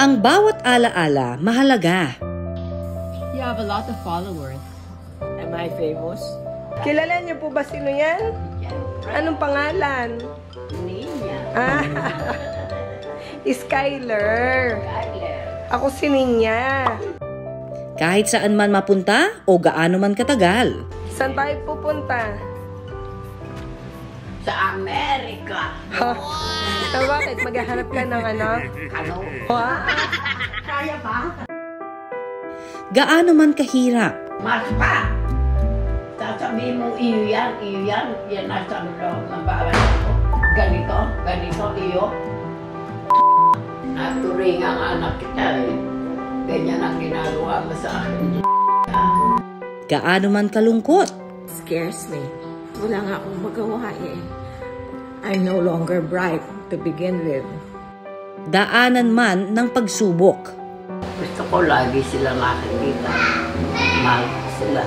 Ang bawat alaala mahalaga. You have a lot of followers. Am I famous? Kilala niyo po ba sino yan? Anong pangalan? Ninya. Ah, Skyler. Ako si Ninya. Kahit saan man mapunta o gaano man katagal. Saan tayo pupunta? Sa Amerika. Ha? So, bakit? Maghahanap ka ng ano? Ano? Wow. Kaya ba? Gaano man kahirap. Mas pa! Sasabihin mo iyo yan, iyo yan. Yan nasa loob ng bahay ko. Ganito, ganito, iyo. Naturing ang anak kita eh. Ganyan ang ginagawa mo sa akin. Gaano man kalungkot. scares me. Wala nga akong magawa eh. I'm no longer bright to begin with. Daanan man ng pagsubok. Gusto ko lagi sila nakikita. Mahal ko sila.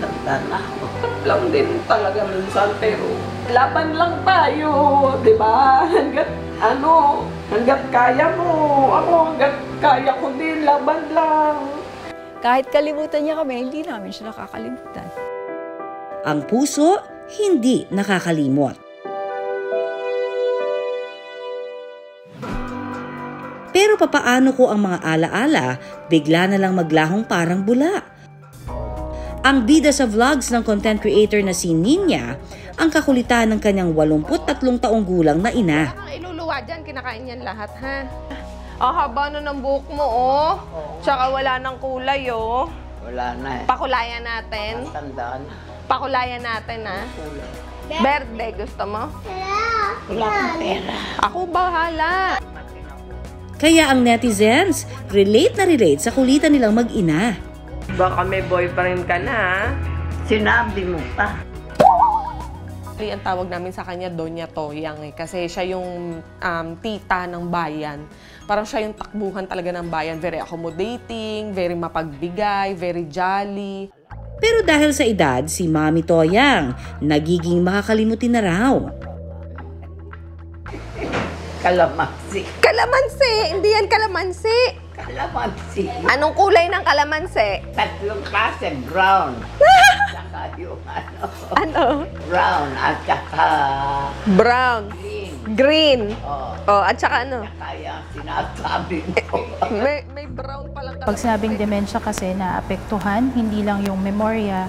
Tanda na ako. Lang din talaga minsan pero laban lang tayo, di ba? Hanggat ano, hanggat kaya mo. Ako hanggat kaya ko din, laban lang. Kahit kalimutan niya kami, hindi namin siya nakakalimutan. Ang puso, hindi nakakalimot. Pero papaano ko ang mga alaala, bigla na lang maglahong parang bula. Ang bida sa vlogs ng content creator na si Ninya, ang kakulitan ng kanyang 83 taong gulang na ina. Ang iluluwa dyan, kinakain yan lahat, ha? Ang haba na ng buhok mo, oh. Tsaka wala ng kulay, oh. Wala na eh. Pakulayan natin. Tandaan. Pakulayan natin, ha? Berde, gusto mo? Wala akong pera. Ako bahala. Kaya ang netizens, relate na relate sa kulitan nilang mag-ina. Baka may boyfriend ka na, ha? Sinabi mo pa. Actually, ang tawag namin sa kanya, Doña Toyang eh. Kasi siya yung um, tita ng bayan. Parang siya yung takbuhan talaga ng bayan. Very accommodating, very mapagbigay, very jolly. Pero dahil sa edad, si Mami Toyang, nagiging makakalimutin na raw. Kalamansi. Kalamansi! Hindi yan kalamansi! Kalamansi. Anong kulay ng kalamansi? Tatlong klase, brown. Saka yung ano, Ano? brown at saka Brown. Green. Oh, Oh, at saka ano? kaya sinasabi mo. May, may brown palang Pag sinabing dementia kasi naapektuhan, hindi lang yung memorya,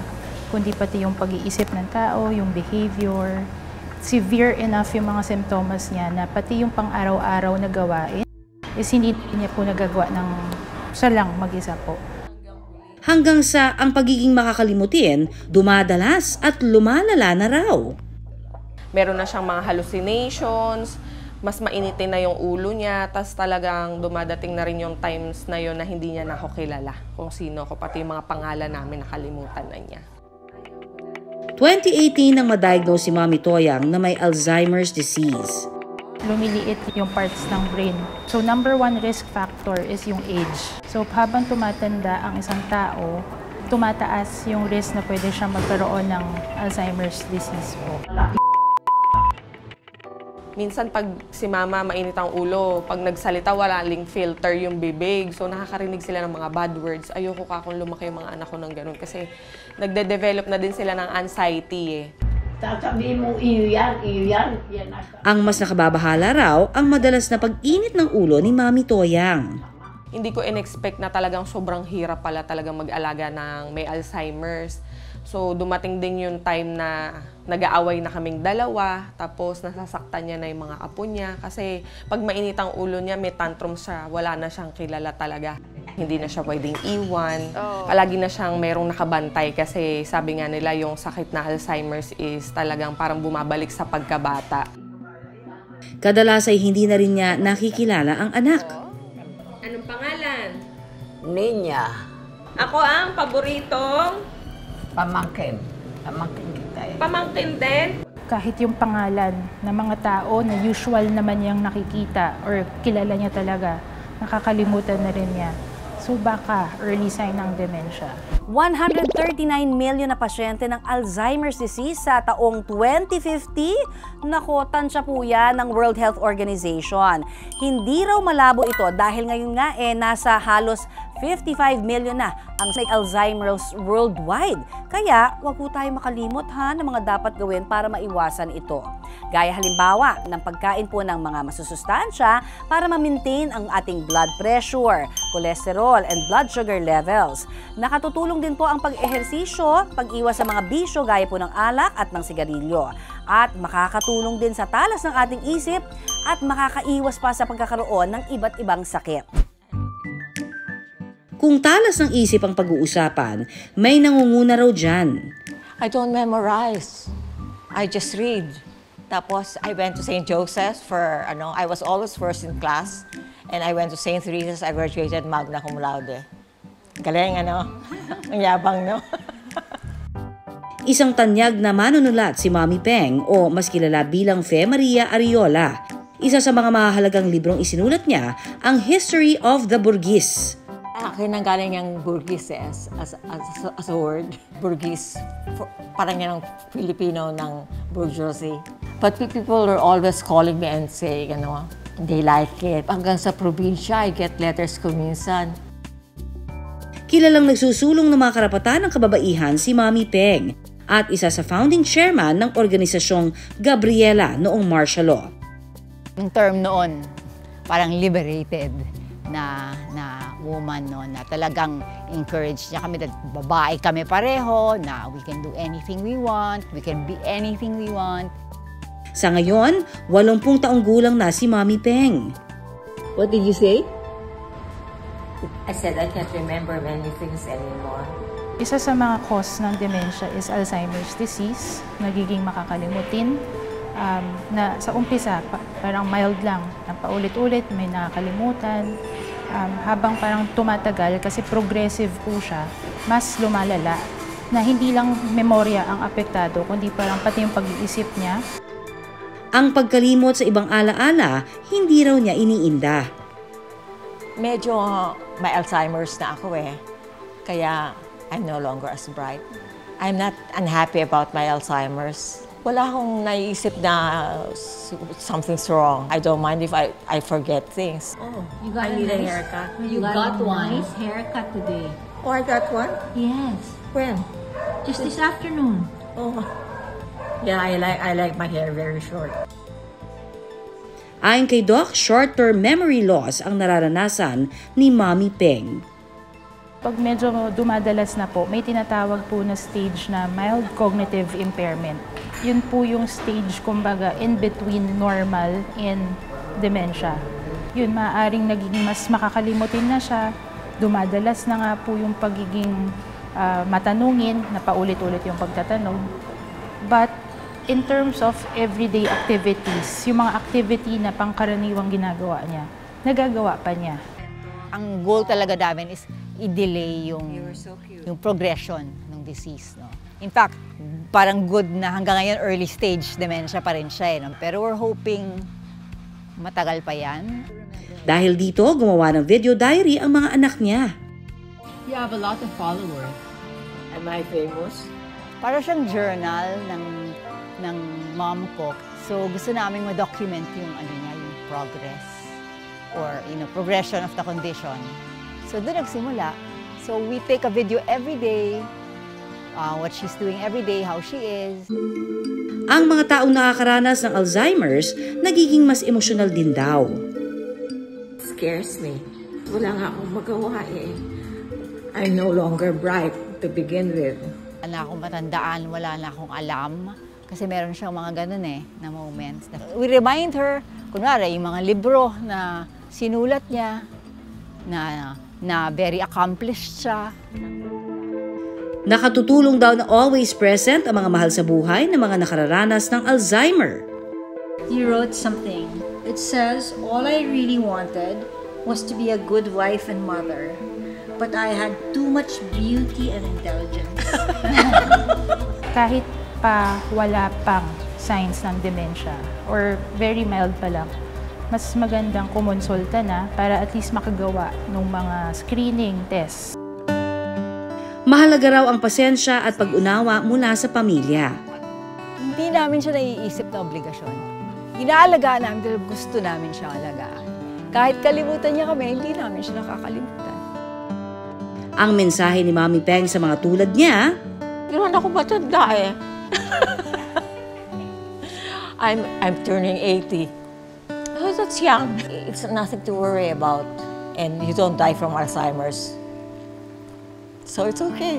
kundi pati yung pag-iisip ng tao, yung behavior. Severe enough yung mga symptoms niya na pati yung pang-araw-araw na gawain is hindi niya po nagagawa ng siya lang mag-isa po. Hanggang sa ang pagiging makakalimutin, dumadalas at lumalala na raw. Meron na siyang mga hallucinations, mas mainitin na yung ulo niya, tas talagang dumadating na rin yung times na yun na hindi niya na ako kilala kung sino ko, pati yung mga pangalan namin nakalimutan na niya. 2018 nang ma-diagnose si Mami Toyang na may Alzheimer's disease. Lumiliit yung parts ng brain. So number one risk factor is yung age. So habang tumatanda ang isang tao, tumataas yung risk na pwede siya magkaroon ng Alzheimer's disease po. Minsan pag si mama mainit ang ulo, pag nagsalita wala ling filter yung bibig. So nakakarinig sila ng mga bad words. Ayoko ka kung lumaki yung mga anak ko ng ganun kasi nagde-develop na din sila ng anxiety eh. Sasabihin mo, iyo yan, iyo yan. Yan nasa Ang mas nakababahala raw ang madalas na pag-init ng ulo ni Mami Toyang. Hindi ko in-expect na talagang sobrang hirap pala talagang mag-alaga ng may Alzheimer's. So dumating din yung time na nag-aaway na kaming dalawa, tapos nasasaktan niya na yung mga apo niya. Kasi pag mainit ang ulo niya, may tantrum siya, wala na siyang kilala talaga. Hindi na siya pwedeng iwan. Palagi na siyang merong nakabantay kasi sabi nga nila yung sakit na Alzheimer's is talagang parang bumabalik sa pagkabata. Kadalas ay hindi na rin niya nakikilala ang anak. Anong pangalan? Ninya. Ako ang paboritong Pamangkin. Pamangkin kita eh. pamangkin din. Kahit yung pangalan ng mga tao na usual naman niyang nakikita or kilala niya talaga, nakakalimutan na rin niya. So baka early sign ng dementia. 139 million na pasyente ng Alzheimer's disease sa taong 2050? Nako, tansya po yan ng World Health Organization. Hindi raw malabo ito dahil ngayon nga eh nasa halos 55 million na ang may Alzheimer's worldwide. Kaya, wag po tayo makalimot ha ng mga dapat gawin para maiwasan ito. Gaya halimbawa ng pagkain po ng mga masusustansya para ma-maintain ang ating blood pressure, cholesterol, and blood sugar levels. Nakatutulong din po ang pag-ehersisyo, pag-iwas sa mga bisyo gaya po ng alak at ng sigarilyo. At makakatulong din sa talas ng ating isip at makakaiwas pa sa pagkakaroon ng iba't ibang sakit. Kung talas ng isip ang pag-uusapan, may nangunguna raw dyan. I don't memorize. I just read. Tapos, I went to St. Joseph's for, ano, I was always first in class. And I went to St. Teresa's, I graduated magna cum laude. Galing, ano? Ang yabang, no? Isang tanyag na manunulat si Mami Peng o mas kilala bilang Fe Maria Ariola. Isa sa mga mahalagang librong isinulat niya, ang History of the Burgis. Akin ang galing yung Burgis eh, as, as, as, as a word. Burgis, for, parang yan ang Filipino ng bourgeoisie. But people are always calling me and saying, ano, they like it. Hanggang sa probinsya, I get letters ko minsan. Kilalang nagsusulong ng mga karapatan ng kababaihan si Mami Peng at isa sa founding chairman ng organisasyong Gabriela noong martial law. Yung term noon, parang liberated na na woman no na talagang encourage niya kami that babae kami pareho na we can do anything we want we can be anything we want Sa ngayon, 80 taong gulang na si Mami Peng. What did you say? I said I can't remember many things anymore. Isa sa mga cause ng dementia is Alzheimer's disease, nagiging makakalimutin. Um, na sa umpisa, pa- parang mild lang, na paulit-ulit, may nakakalimutan. Um, habang parang tumatagal, kasi progressive po siya, mas lumalala na hindi lang memorya ang apektado, kundi parang pati yung pag-iisip niya. Ang pagkalimot sa ibang alaala, hindi raw niya iniinda. Medyo may Alzheimer's na ako eh. Kaya I'm no longer as bright. I'm not unhappy about my Alzheimer's. Wala akong naiisip na something's wrong. I don't mind if I, I forget things. Oh, you got I need a haircut. You, got, one. nice haircut today. Oh, I got one? Yes, When? just this afternoon. Oh. Yeah, I like I like my hair very short. Ayon kay Doc, short-term memory loss ang nararanasan ni Mami Peng. Pag medyo dumadalas na po, may tinatawag po na stage na mild cognitive impairment. Yun po yung stage, kumbaga, in between normal and dementia. Yun, maaaring nagiging mas makakalimutin na siya. Dumadalas na nga po yung pagiging ah, matanungin, na paulit-ulit yung pagtatanong. But in terms of everyday activities, yung mga activity na pangkaraniwang ginagawa niya, nagagawa pa niya. ang goal talaga namin is i-delay yung yung progression ng disease no in fact parang good na hanggang ngayon early stage dementia pa rin siya eh, no? pero we're hoping matagal pa yan Dahil dito, gumawa ng video diary ang mga anak niya. You have a lot of followers. Am I famous? para siyang journal ng ng mom ko so gusto namin ma-document yung ano niya yung progress or you know progression of the condition so doon nagsimula so we take a video every day uh, what she's doing every day how she is Ang mga taong nakakaranas ng Alzheimer's, nagiging mas emosyonal din daw. Scares me. Wala nga akong magawa eh. I'm no longer bright to begin with. wala na akong matandaan wala na akong alam kasi meron siyang mga ganun eh na moments na we remind her kunwari yung mga libro na sinulat niya na na very accomplished siya Nakatutulong daw na always present ang mga mahal sa buhay ng mga nakararanas ng Alzheimer. He wrote something. It says, All I really wanted was to be a good wife and mother, but I had too much beauty and intelligence. Kahit pa wala pang signs ng dementia or very mild pa lang, mas magandang kumonsulta na para at least makagawa ng mga screening tests. Mahalaga raw ang pasensya at pag-unawa mula sa pamilya. Hindi namin siya naiisip na obligasyon. Inaalagaan namin dahil gusto namin siya alagaan. Kahit kalimutan niya kami, hindi namin siya nakakalimutan. Ang mensahe ni Mami Peng sa mga tulad niya, naman ako matanda eh. I'm, I'm turning 80. That's young. It's nothing to worry about. And you don't die from Alzheimer's. So it's okay.